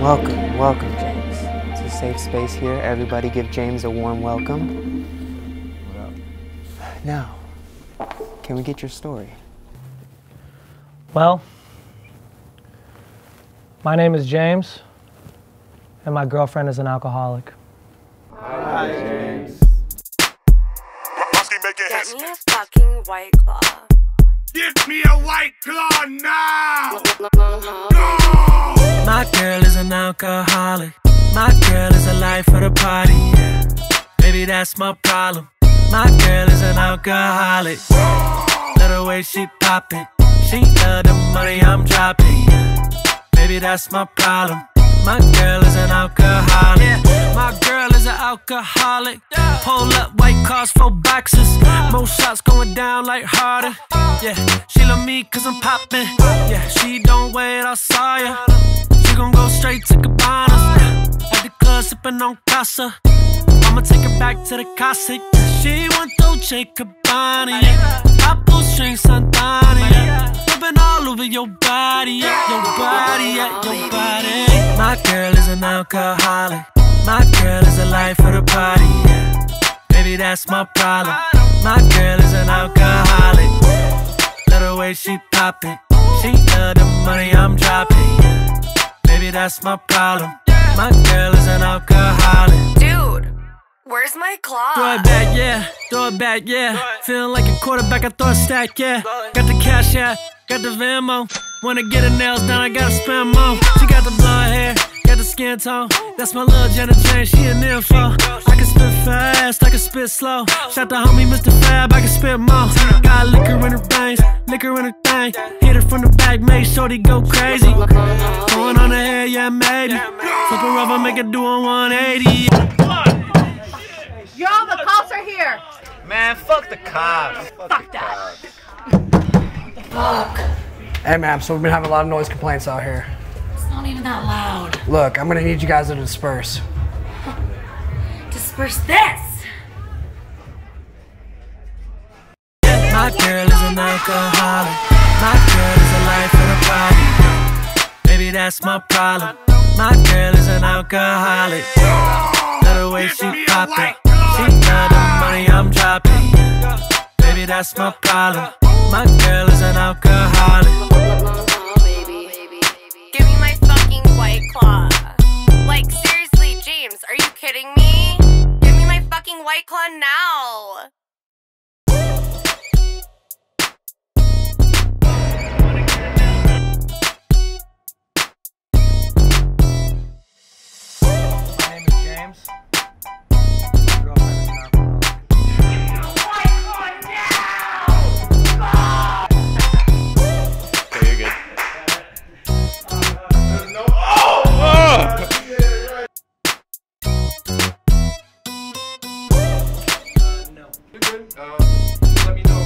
Welcome, welcome, James. It's a safe space here. Everybody give James a warm welcome. What up? Now, can we get your story? Well, my name is James, and my girlfriend is an alcoholic. Hi, James. Muskie make it Get me a fucking white claw. Get me a white claw now! Uh-huh. My girl is an alcoholic. My girl is a life of the party. Yeah. Maybe that's my problem. My girl is an alcoholic. Love the way she pop it. She love the money I'm dropping. Yeah. Maybe that's my problem. My girl is an alcoholic. Yeah. My girl is an alcoholic. Pull up white cars, four boxes. More shots going down like harder. Yeah, she love me cause I'm popping. Yeah, she don't wait, I saw ya. Gon' go straight to Cabanas. At the club sippin' on Casa. I'ma take her back to the Casa. She want Dolce Gabbana. Yeah. I pull strings Santana. Yeah. Rubbing all over your body. Yeah. Your body, yeah, your body. My girl is an alcoholic. My girl is a life of the party. Yeah. Maybe that's my problem. My girl is an alcoholic. Love way she pop it. She love the money I'm dropping. Yeah. Maybe that's my problem. My girl is an alcoholic. Dude, where's my claw? Throw it back, yeah. Throw it back, yeah. Feeling like a quarterback, I throw a stack, yeah. Got the cash, yeah. Got the Venmo. Wanna get her nails done, I gotta spend more. She got the blonde hair, got the skin tone. That's my little Jenna Jane, she an info. I can spit fast, I can spit slow. Shout the homie Mr. Fab, I can spit more. Got liquor in her veins, liquor in her thing. Hit her from the back, make shorty go crazy. Going on her head, yeah, maybe. Flip her over, make her do a 180. Yo, the cops are here. Man, fuck the cops. Fuck that. Fuck. Hey, ma'am, so we've been having a lot of noise complaints out here. It's not even that loud. Look, I'm gonna need you guys to disperse. Disperse this. My girl is an alcoholic. My girl is a life of party. Maybe that's my problem. My girl is an alcoholic. The way she. She the money I'm dropping. Maybe that's my problem. My girl is an alcoholic. White claw now. Let me know.